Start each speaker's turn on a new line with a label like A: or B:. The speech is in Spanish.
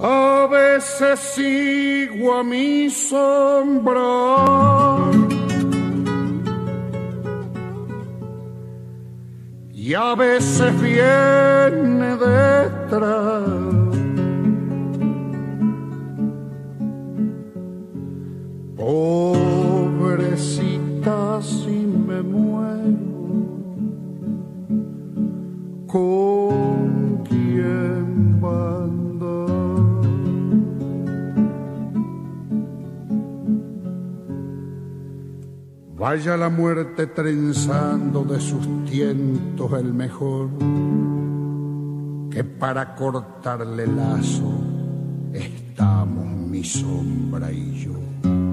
A: A veces sigo a mi sombra. Y a veces viene detrás. Pobrecita si me muero, ¿con quién Vaya la muerte trenzando de sus tientos el mejor, que para cortarle lazo estamos mi sombra y yo.